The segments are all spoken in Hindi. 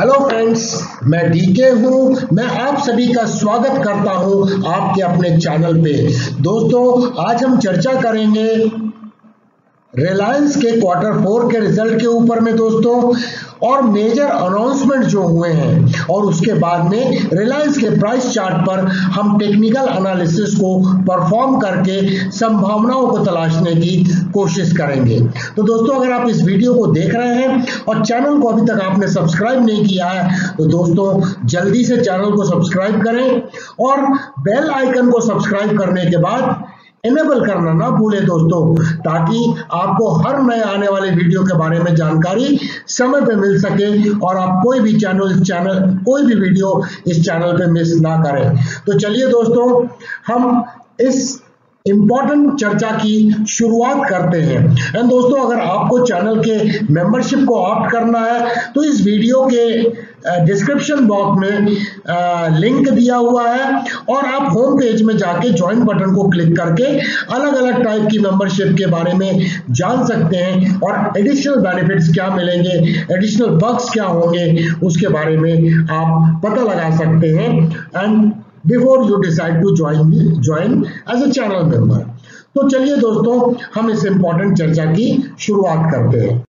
हेलो फ्रेंड्स मैं डीके हूँ। मैं आप सभी का स्वागत करता हूँ आपके अपने चैनल पे। दोस्तों, आज हम चर्चा करेंगे रिलायंस के क्वार्टर फोर के रिज़ल्ट के ऊपर में दोस्तों, और मेजर अनाउंसमेंट जो हुए हैं, और उसके बाद में रिलायंस के प्राइस चार्ट पर हम टेक्निकल एनालिसिस को परफॉर्म करके संभावनाओं को तलाशने की कोशिश करेंगे। तो दोस्तों, अगर आप इस वीडियो को देख रहे हैं, और चैनल को अभी तक आपने सब्सक्राइब नहीं किया है तो दोस्तों, जल्दी से चैनल को सब्सक्राइब करें, और बेल आइकन को सब्सक्राइब करने के बाद इनेबल करना ना भूले दोस्तों, ताकि आपको हर नए आने वाले वीडियो के बारे में जानकारी समय पे मिल सके और आप कोई भी चैनल चैनल कोई भी वीडियो इस चैनल पे मिस ना करें। तो चलिए दोस्तों, हम इस इंपॉर्टेंट चर्चा की शुरुआत करते हैं। एंड दोस्तों, अगर आपको चैनल के मेंबरशिप को ऑप्ट करना है तो इस वीडियो के डिस्क्रिप्शन बॉक्स में लिंक दिया हुआ है। और आप होम पेज में जाके ज्वाइन बटन को क्लिक करके अलग अलग टाइप की मेंबरशिप के बारे में जान सकते हैं और एडिशनल बेनिफिट्स क्या मिलेंगे एडिशनल बग्स क्या होंगे, उसके बारे में आप पता लगा सकते हैं। And before you decide to join join as a channel member तो चलिए दोस्तों, हम इस इंपॉर्टेंट चर्चा की शुरुआत करते हैं।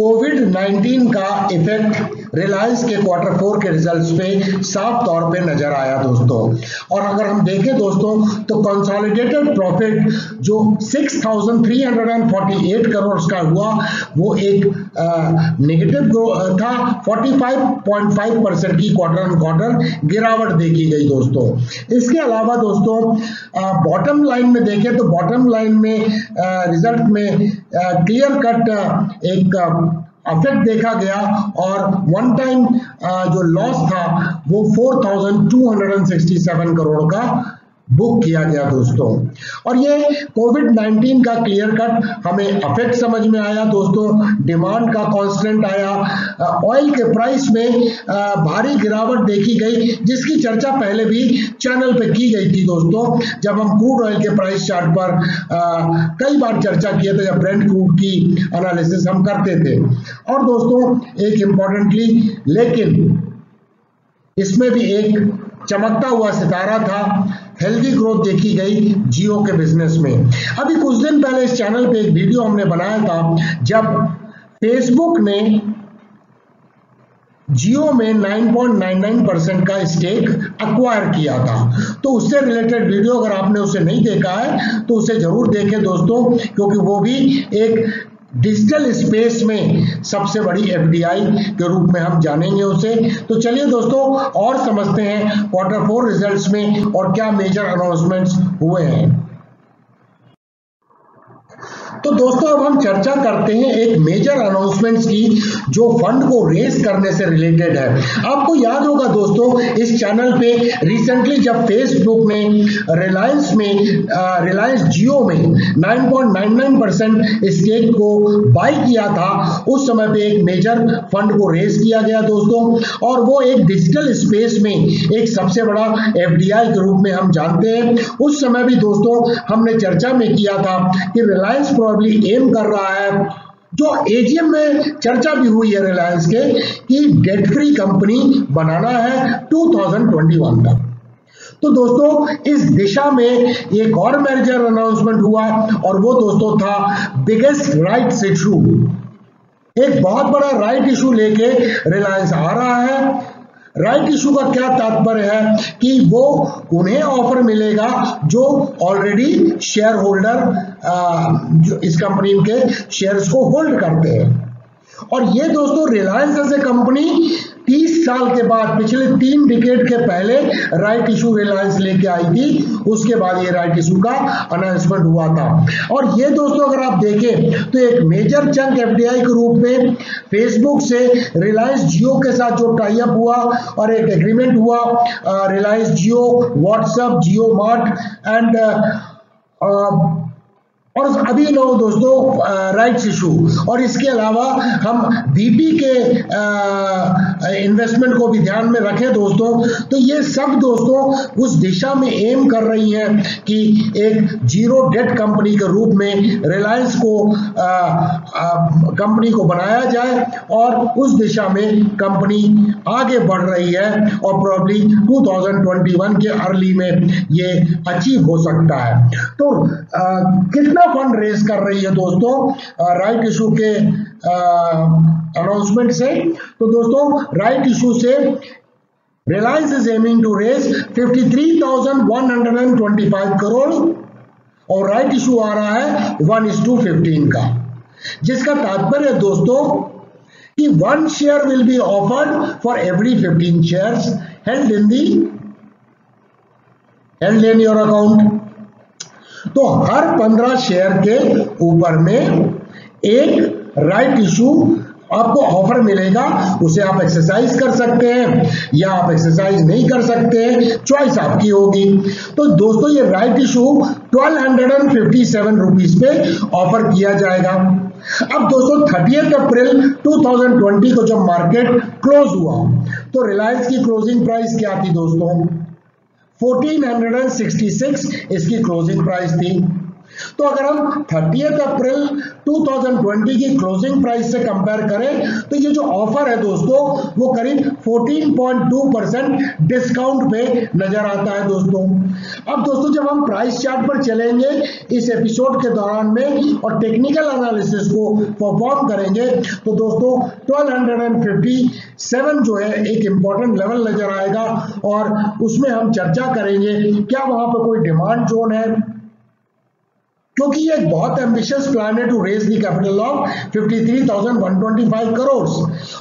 कोविड 19 का इफ़ेक्ट रिलायंस के क्वार्टर फोर के रिजल्ट्स पे साफ़ तौर पे नज़र आया दोस्तों। और अगर हम देखें दोस्तों तो कंसोलिडेटेड प्रॉफिट जो 6,348 करोड़ का हुआ वो एक नेगेटिव था। 45.5 परसेंट की क्वार्टर ऑन क्वार्टर गिरावट देखी गई दोस्तों। इसके अलावा दोस्तों बॉटम लाइन में देखें तो बॉटम लाइन में रिज़ल्ट में क्लियर कट एक अफेक्ट देखा गया और वन टाइम जो लॉस था वो 4,267 करोड़ का बुक किया गया दोस्तों। और ये कोविड 19 का क्लियर कट हमें अफेक्ट समझ में आया दोस्तों। डिमांड का कांस्टेंट आया। ऑयल के प्राइस में भारी गिरावट देखी गई, जिसकी चर्चा पहले भी चैनल पे की गई थी दोस्तों। जब हम क्रूड ऑयल के प्राइस चार्ट पर कई बार चर्चा किए थे जब ब्रेंड क्रूड की एनालिसिस हम करते थे। और दोस्तों, एक इंपॉर्टेंटली लेकिन इसमें भी एक चमकता हुआ सितारा था। हेल्दी ग्रोथ देखी गई जियो के बिज़नेस में। अभी कुछ दिन पहले इस चैनल पे एक वीडियो हमने बनाया था, जब फेसबुक ने जियो में 9.99 परसेंट का स्टेक अक्वायर किया था। तो उससे रिलेटेड वीडियो अगर आपने उसे नहीं देखा है तो उसे ज़रूर देखें दोस्तों, क्योंकि वो भी एक डिजिटल स्पेस में सबसे बड़ी एफडीआई के रूप में हम जानेंगे उसे। तो चलिए दोस्तों, और समझते हैं क्वार्टर फोर रिजल्ट्स में और क्या मेजर अनाउंसमेंट्स हुए हैं। तो दोस्तों, अब हम चर्चा करते हैं एक मेजर अनाउंसमेंट्स की जो फंड को रेस करने से रिलेटेड है। आपको याद होगा दोस्तों, इस चैनल पे रिसेंटली जब फेसबुक ने रिलायंस में रिलायंस जियो में 9.99 परसेंट स्टेक को बाई किया था, उस समय पे एक मेजर फंड को रेस किया गया दोस्तों। और वो एक डिजिटल स्पेस में एक सबसे बड़ा एफडीआई के रूप में हम जानते हैं। उस समय भी दोस्तों, हमने चर्चा में किया था कि रिलायंस प्रॉब्ली एम कर रहा है। जो एजीएम में चर्चा भी हुई है रिलायंस के कि डेट फ्री कंपनी बनाना है 2021 तक। तो दोस्तों, इस दिशा में एक और मेजर अनाउंसमेंट हुआ और वो दोस्तों था बिगेस्ट राइट इशू एक बहुत बड़ा राइट इशू लेके रिलायंस आ रहा है। राइट इशू का क्या तात्पर्य है कि वो उन्हें ऑफ़र मिलेगा जो ऑलरेडी शेयर होल्डर इस कंपनी के शेयर्स को होल्ड करते हैं। और ये दोस्तों रिलायंस जैसे कंपनी 30 साल के बाद, पिछले तीन डिकेट के पहले राइट इशू रिलायंस लेके आई थी। उसके बाद ये राइट इशू का अनाउंसमेंट हुआ था। और ये दोस्तों, अगर आप देखें तो एक मेजर चंक एफडीआई के रूप में फेसबुक से रिलायंस जियो के साथ जो टाइप हुआ और एक एग्रीमेंट हुआ Reliance Jio WhatsApp Jio mart and और अभी लो दोस्तों राइट्स इशू और इसके अलावा हम बीपी के इन्वेस्टमेंट को भी ध्यान में रखें दोस्तों। तो ये सब दोस्तों उस दिशा में एम कर रही हैं कि एक ज़ीरो डेट कंपनी के रूप में रिलायंस को कंपनी को बनाया जाए और उस दिशा में कंपनी आगे बढ़ रही है और प्रॉब्ली 2021 के अर्ली में ये अचीव हो सकता है। तो आ, कितना कितना फंड रेज कर रही है दोस्तों राइट इशू के अनाउंसमेंट से। तो दोस्तों राइट इशू से Reliance is aiming to raise 53,125 crore और राइट इशू आ रहा है वन इज़ टू फिफ्टीन का। जिसका तात्पर्य दोस्तों कि one share will be offered for every fifteen shares held in the held in your account तो हर पंद्रह शेयर के ऊपर में एक राइट इशू आपको ऑफ़र मिलेगा, उसे आप एक्सरसाइज कर सकते हैं या आप एक्सरसाइज नहीं कर सकते चॉइस आपकी होगी। तो दोस्तों, ये right issue twelve hundred and fifty seven rupees पे ऑफ़र किया जाएगा। अब दोस्तों थर्टी अप्रैल 2020 को जब मार्केट क्लोज हुआ तो रिलायंस की क्लोजिंग प्राइस क्या थी दोस्तों? 1466 इसकी क्लोजिंग प्राइस थी। तो अगर हम थर्टी अप्रैल 2020 की क्लोजिंग प्राइस से कंपेयर करें तो ये जो ऑफ़र है दोस्तों, वो करीब 14.2 परसेंट डिस्काउंट पे नज़र आता है दोस्तों। अब दोस्तों, जब हम प्राइस चार्ट पर चलेंगे, इस एपिसोड के दौरान में और टेक्निकल एनालिसिस को परफॉर्म करेंगे तो दोस्तों 1257 जो है, एक इंपॉर्टेंट लेवल नज़र आएगा और उसमें हम चर्चा करेंगे, क्या वहाँ पर कोई डिमांड जोन है? क्योंकि एक बहुत एम्बिशियस प्लान है to raise the capital of 53,125 crore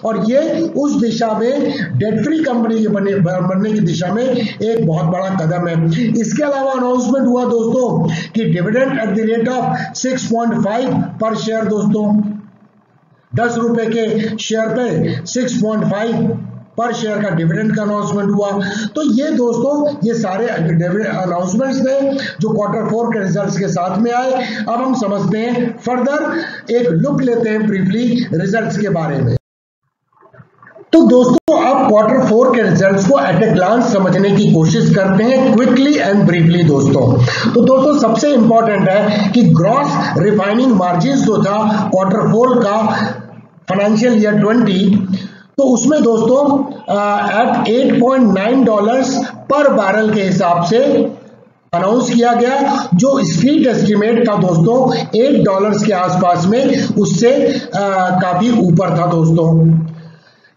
और ये उस दिशा में डेट फ्री कंपनी बने बनने की दिशा में एक बहुत बड़ा कदम है। इसके अलावा अनाउंसमेंट हुआ दोस्तों कि dividend at the rate of 6.5 per share दोस्तों। दस रुपए के शेयर पे 6.5 पर शेयर का डिविडेंड का अनाउंसमेंट हुआ। तो ये दोस्तों, ये सारे अनाउंसमेंट्स थे जो क्वार्टर फोर के रिजल्ट्स के साथ में आए। अब हम समझते हैं फर्दर एक लुक लेते हैं ब्रीफली रिजल्ट्स के बारे में। तो दोस्तों आप क्वार्टर फोर के रिजल्ट्स को एट ए ग्लांस समझने की कोशिश करते हैं क्विकली एंड ब्रीफली दोस्तों। तो दोस्तों, सबसे इंपॉर्टेंट है कि ग्रॉस रिफाइनिंग मार्जिन जो था क्वार्टर फोर का फाइनेंशियल ईयर 20 तो उसमें दोस्तों एट 8.9 डॉलर्स पर बैरल के हिसाब से अनाउंस किया गया, जो स्ट्रीट एस्टिमेट था दोस्तों 8 डॉलर्स के आसपास में उससे काफ़ी ऊपर था दोस्तों।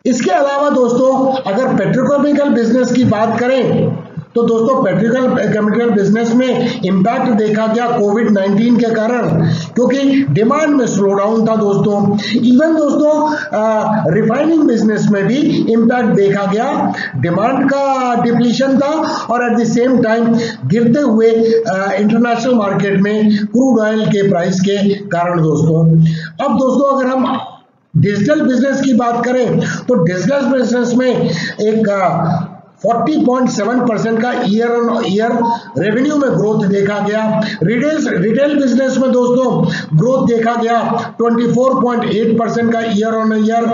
इसके अलावा दोस्तों, अगर पेट्रोकेमिकल बिज़नेस की बात करें तो दोस्तों पेट्रोकल केमिकल बिज़नेस में इंपैक्ट देखा गया कोविड 19 के कारण, क्योंकि डिमांड में स्लो डाउन था दोस्तों। इवन दोस्तों रिफाइनिंग बिज़नेस में भी इंपैक्ट देखा गया। डिमांड का डिप्लीशन था और एट द सेम टाइम गिरते हुए इंटरनेशनल मार्केट में क्रूड ऑयल के प्राइस के कारण दोस्तों। अब दोस्तों, अगर हम डिजिटल बिज़नेस की बात करें तो डिजिटल बिज़नेस में एक 40.7 परसेंट का ईयर ऑन ईयर रेवेन्यू में ग्रोथ देखा गया। रिटेल रिटेल बिज़नेस में दोस्तों ग्रोथ देखा गया। 24.8 परसेंट का year on year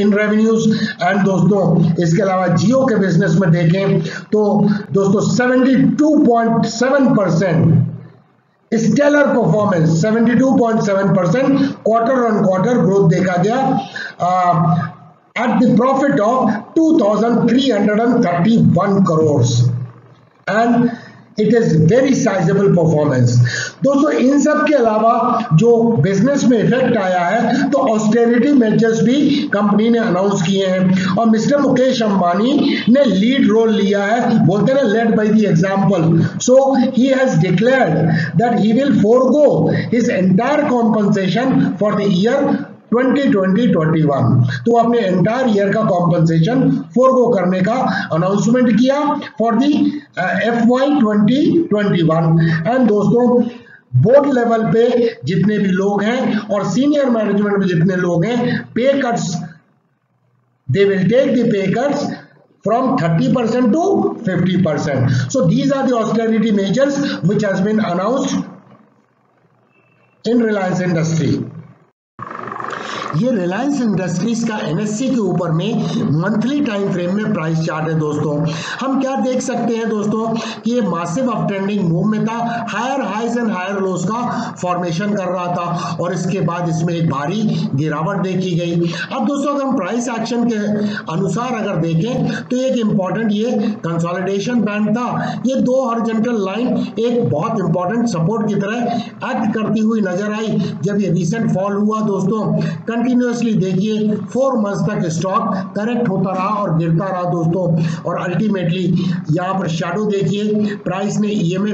in revenues and दोस्तों इसके अलावा जियो के बिज़नेस में देखें तो दोस्तों 72.7 percent stellar performance 72.7 percent quarter on quarter growth देखा गया। Uh, at the profit of 2331 crores. And it is very sizeable performance दोस्तों, इन सब के अलावा जो बिज़नेस में इफ़ेक्ट आया है तो ऑस्टेरिटी मेजर्स भी कंपनी ने अनाउंस किए हैं। और मिस्टर मुकेश अंबानी ने लीड रोल लिया है, बोलते हैं led by the example so he has declared that he will forgo his entire compensation for the year 2020-21 तो अपने एंटायर ईयर का कॉम्पनसेशन फोरगो करने का अनाउंसमेंट किया for the F Y twenty twenty one and दोस्तों बोर्ड लेवल पे जितने भी लोग हैं और सीनियर मैनेजमेंट में जितने लोग हैं pay cuts they will take the pay cuts from 30% to 50%. So these are the austerity measures which has been announced in Reliance Industry. ये रिलायंस इंडस्ट्रीज़ का एनएससी के ऊपर में मंथली टाइम फ्रेम में प्राइस चार्ट है दोस्तों। हम क्या देख सकते हैं दोस्तों कि ये मासिव अप ट्रेंडिंग मूव में था higher highs and higher lows का फॉर्मेशन कर रहा था और इसके बाद इसमें एक भारी गिरावट देखी गई। अब दोस्तों अगर हम प्राइस एक्शन के अनुसार अगर देखें तो एक इंपॉर्टेंट ये कंसोलिडेशन बैंड था। ये दो हॉरिजॉन्टल लाइन एक बहुत इंपॉर्टेंट सपोर्ट की तरह एक्ट करती हुई नज़र आई। जब ये रिसेंट फॉल हुआ दोस्तों कंटिन्यूसली देखिए फोर मंथ्स तक स्टॉक करेक्ट होता रहा और गिरता रहा दोस्तों। और अल्टीमेटली यहाँ पर शेडो देखिए प्राइस ने ई एम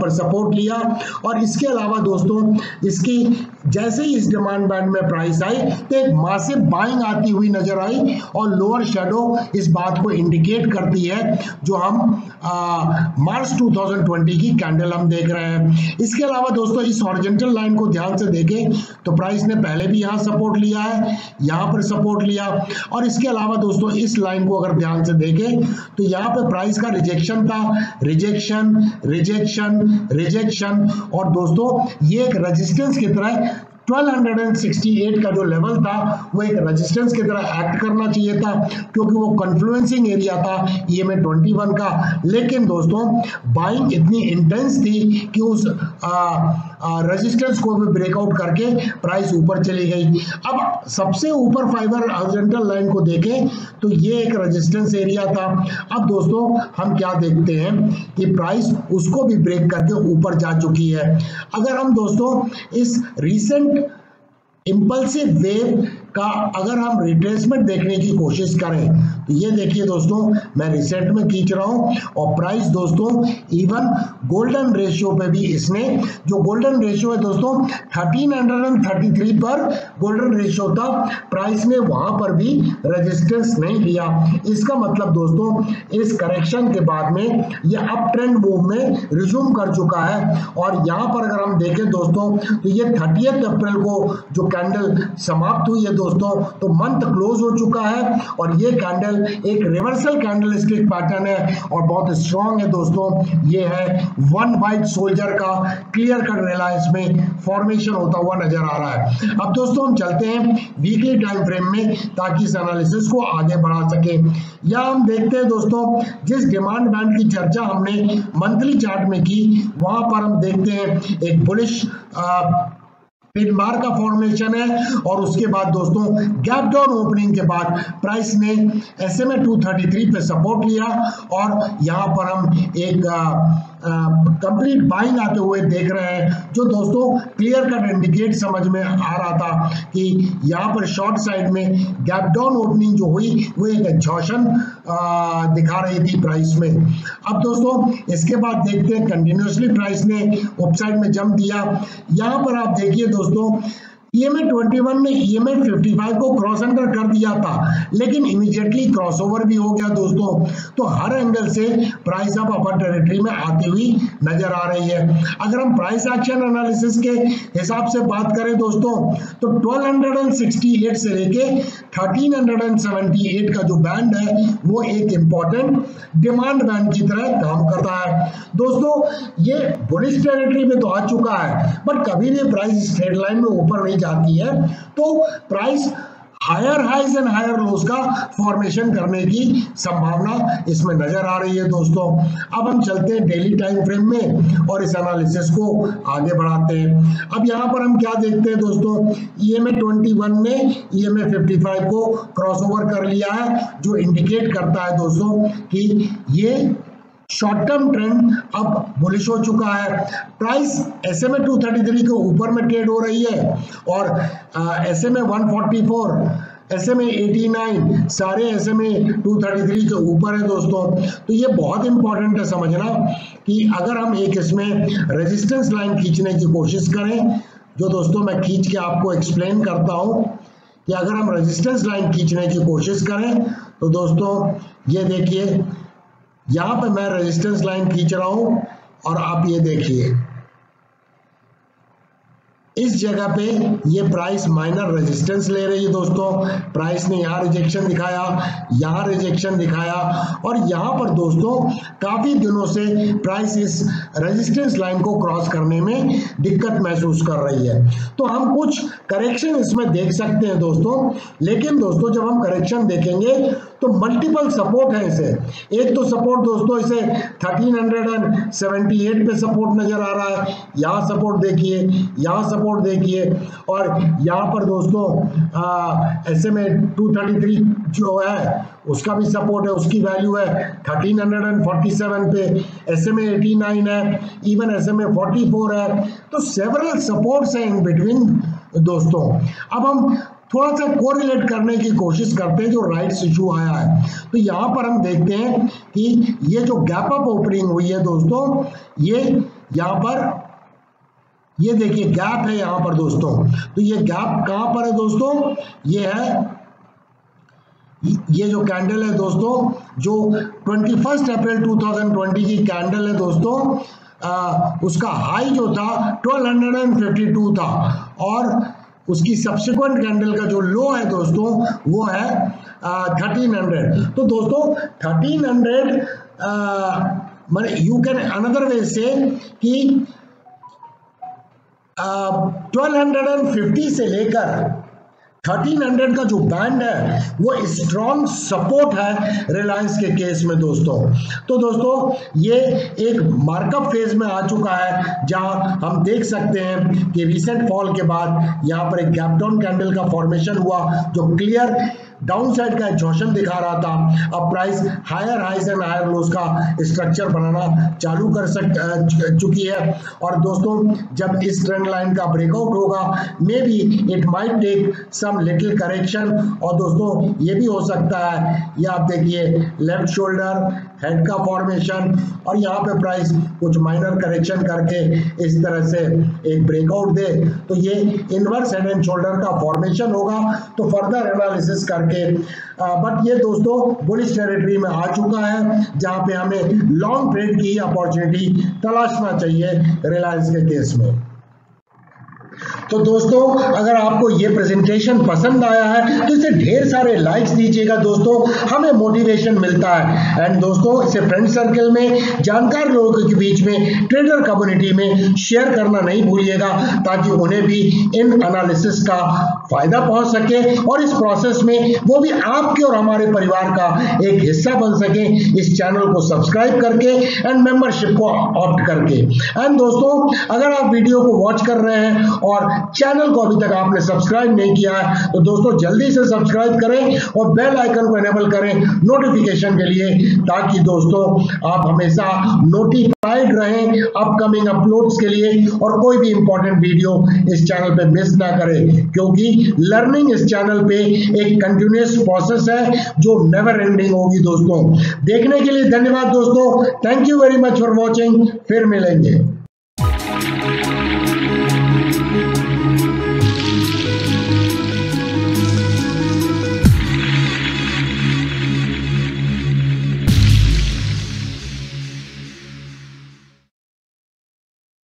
पर सपोर्ट लिया। और इसके अलावा दोस्तों, इसकी, जैसे ही इस डिमांड बैंड में प्राइस आई तो एक मासिव बाइंग आती हुई नज़र आई और लोअर शेडो इस बात को इंडिकेट करती है, जो हम मार्च 2020 की कैंडल हम देख रहे हैं। इसके अलावा दोस्तों, इस ऑरिजेंटल लाइन को ध्यान से देखें तो प्राइस ने पहले भी यहाँ सपोर्ट लिया है, यहाँ पर सपोर्ट लिया। और इसके अलावा दोस्तों, इस लाइन को अगर ध्यान से देखें तो यहाँ पे प्राइस का रिजेक्शन था। रिजेक्शन रिजेक्शन रिजेक्शन और दोस्तों, ये एक रेजिस्टेंस की तरह 1268 का जो लेवल था, वो एक रेजिस्टेंस की तरह एक्ट करना चाहिए था, क्योंकि वो कन्फ्लुएंसिंग एरिया था ई एम ट्वेंटी का। लेकिन दोस्तों बाइंग इतनी इंटेंस थी कि उस रेजिस्टेंस को भी ब्रेकआउट करके प्राइस ऊपर चली गई। अब सबसे ऊपर फाइबर हॉरिजॉन्टल लाइन को देखें तो ये एक रेजिस्टेंस एरिया था। अब दोस्तों, हम क्या देखते हैं कि प्राइस उसको भी ब्रेक करके ऊपर जा चुकी है। अगर हम दोस्तों, इस रीसेंट इम्पल्सिव वेव का अगर हम रिट्रेसमेंट देखने की कोशिश करें तो ये देखिए दोस्तों, मैं रिसेंट में खींच रहा हूँ और प्राइस दोस्तों इवन गोल्डन रेशियो पे भी इसने, जो गोल्डन रेशियो है दोस्तों 1333 पर गोल्डन रेशियो था प्राइस ने वहाँ पर भी रेजिस्टेंस नहीं लिया इसका मतलब दोस्तों, इस करेक्शन के बाद में ये अप ट्रेंड मूव में रिज्यूम कर चुका है। और यहाँ पर अगर हम देखें दोस्तों तो ये थर्टी अप्रैल को जो कैंडल समाप्त हुई है दोस्तों तो मंथ क्लोज हो चुका है और ये कैंडल एक रिवर्सल कैंडल स्टिक पैटर्न है और बहुत स्ट्रॉन्ग है दोस्तों। ये है वन वाइट सोल्जर का क्लियर कट रिलायंस में फॉर्मेशन होता हुआ नज़र आ रहा है। अब दोस्तों, हम चलते हैं वीकली टाइम फ्रेम में ताकि इस एनालिसिस को आगे बढ़ा सके। या हम देखते हैं दोस्तों, जिस डिमांड बैंड की चर्चा हमने मंथली चार्ट में की, वहाँ पर हम देखते हैं एक बुलिश पिन बार का फॉर्मेशन है और उसके बाद दोस्तों गैप डाउन ओपनिंग के बाद प्राइस ने S M A two thirty three पे सपोर्ट लिया और यहाँ पर हम एक कंप्लीट बाइंग आते हुए देख रहे हैं, जो दोस्तों क्लियर कट इंडिकेट समझ में आ रहा था कि यहाँ पर शॉर्ट साइड में गैप डाउन ओपनिंग जो हुई, वो एक एग्जॉशन दिखा रही थी प्राइस में। अब दोस्तों, इसके बाद देखते हैं कंटिन्यूसली प्राइस ने अपसाइड में जम दिया। यहाँ पर आप देखिए दोस्तों ईएमए 21 में ईएमए 55 को क्रॉस अंडर कर दिया था, लेकिन इमीडिएटली क्रॉसओवर भी हो गया दोस्तों। तो हर एंगल से प्राइस अब अपर टेरिटरी में आती हुई नज़र आ रही है। अगर हम प्राइस एक्शन एनालिसिस के हिसाब से बात करें दोस्तों तो 1268 से लेके 1378 का जो बैंड है, वो एक इंपॉर्टेंट डिमांड बैंड की तरह काम करता है। दोस्तों, ये बुलिश टेरिटरी में तो आ चुका है बट कभी भी प्राइस स्ट्रेट लाइन में ऊपर नहीं जाती है। तो price higher highs and higher lows का फॉर्मेशन करने की संभावना इसमें नज़र आ रही है दोस्तों। अब हम चलते हैं डेली टाइम फ्रेम में और इस एनालिसिस को आगे बढ़ाते हैं। अब यहाँ पर हम क्या देखते हैं दोस्तों? E M A twenty one ने E M A fifty five को क्रॉस ओवर कर लिया है, जो इंडिकेट करता है दोस्तों कि ये शॉर्ट टर्म ट्रेंड अब बुलिश हो चुका है। Price S M A two thirty three के ऊपर में ट्रेड हो रही है और S M A one forty four S M eighty nine सारे S M two thirty three के ऊपर है दोस्तों। तो ये बहुत इंपॉर्टेंट है समझना कि अगर हम एक इसमें रेजिस्टेंस लाइन खींचने की कोशिश करें, जो दोस्तों मैं खींच के आपको एक्सप्लेन करता हूँ कि अगर हम रेजिस्टेंस लाइन खींचने की कोशिश करें तो दोस्तों ये देखिए यहाँ पे मैं रेजिस्टेंस लाइन खींच रहा हूँ और आप ये देखिए। इस जगह पे ये प्राइस माइनर रेजिस्टेंस ले रही है दोस्तों। प्राइस ने यहाँ रिजेक्शन दिखाया, यहाँ रिजेक्शन दिखाया और यहाँ पर दोस्तों काफ़ी दिनों से प्राइस इस रेजिस्टेंस लाइन को क्रॉस करने में दिक्कत महसूस कर रही है। तो हम कुछ करेक्शन इसमें देख सकते हैं दोस्तों। लेकिन दोस्तों जब हम करेक्शन देखेंगे तो मल्टीपल सपोर्ट है इसे। एक तो सपोर्ट दोस्तों इसे 1378 पे सपोर्ट नज़र आ रहा है। यहाँ सपोर्ट देखिए, यहाँ सपोर्ट देखिए। और यहाँ पर दोस्तों एम ए टू जो है, उसका भी सपोर्ट है, उसकी वैल्यू है 1347 पे। एस एम ए है even S M A forty four है। तो सेवरल सपोर्ट्स हैं इन बिटवीन दोस्तों। अब हम थोड़ा सा कोरिलेट करने की कोशिश करते हैं जो राइट इशू आया है। तो यहाँ पर हम देखते हैं कि ये जो गैप अप ओपनिंग हुई है दोस्तों ये यहाँ पर ये देखिए गैप है यहाँ पर दोस्तों। तो ये गैप कहाँ पर है दोस्तों? ये है ये जो कैंडल है दोस्तों जो 21 अप्रैल 2020 की कैंडल है दोस्तों आ, उसका हाई जो था 1252 था। और उसकी सब्सिक्वेंट कैंडल का जो लो है दोस्तों, वो है थर्टीन हंड्रेड तो दोस्तों थर्टीन हंड्रेड मैंने यू कैन अनदर वे से कि ट्वेल्व हंड्रेड एंड फिफ्टी से लेकर 1300 का जो बैंड है, वो स्ट्रॉन्ग सपोर्ट है रिलायंस के केस में दोस्तों। तो दोस्तों, ये एक मार्कअप फ़ेज़ में आ चुका है, जहाँ हम देख सकते हैं कि रिसेंट फॉल के बाद यहाँ पर एक गैप डाउन कैंडल का फॉर्मेशन हुआ, जो क्लियर डाउन साइड का एग्जॉशन दिखा रहा था। अब price higher highs and higher lows का स्ट्रक्चर बनाना चालू कर सक चुकी है। और दोस्तों, जब इस ट्रेंड लाइन का ब्रेकआउट होगा maybe it might take some little correction और दोस्तों, ये भी हो सकता है। ये आप देखिए लेफ़्ट शोल्डर हेड का फॉर्मेशन और यहाँ पे प्राइस कुछ माइनर करेक्शन करके इस तरह से एक ब्रेकआउट दे। तो ये इनवर्स हेड एंड शोल्डर का फॉर्मेशन होगा। तो फर्दर एनालिसिस करके आ, बट ये दोस्तों बुलिश टेरिटरी में आ चुका है जहाँ पे हमें लॉन्ग ट्रेड की अपॉर्चुनिटी तलाशना चाहिए रिलायंस के केस में। तो दोस्तों अगर आपको प्रेजेंटेशन पसंद आया है तो इसे ढेर सारे लाइक्स दीजिएगा दोस्तों। हमें मोटिवेशन मिलता है। एंड दोस्तों, इसे फ्रेंड सर्कल में, जानकार लोगों के बीच में ट्रेडर कम्युनिटी में शेयर करना नहीं भूलिएगा, ताकि उन्हें भी इन एनालिसिस का फ़ायदा पहुँच सके और इस प्रोसेस में वो भी आपके और हमारे परिवार का एक हिस्सा बन सके। इस चैनल को सब्सक्राइब करके एंड मेंबरशिप को ऑप्ट करके। एंड दोस्तों, अगर आप वीडियो को वॉच कर रहे हैं और चैनल को अभी तक आपने सब्सक्राइब नहीं किया है तो दोस्तों जल्दी से सब्सक्राइब करें और बेल आइकन को एनेबल करें नोटिफिकेशन के लिए, ताकि दोस्तों आप हमेशा नोटिफाइड रहें अपकमिंग अपलोड्स के लिए और कोई भी इंपॉर्टेंट वीडियो इस चैनल पे मिस ना करें, क्योंकि लर्निंग इस चैनल पे एक कंटिन्यूस प्रोसेस है जो नेवर एंडिंग होगी दोस्तों। देखने के लिए धन्यवाद दोस्तों। Thank you very much for watching फिर मिलेंगे।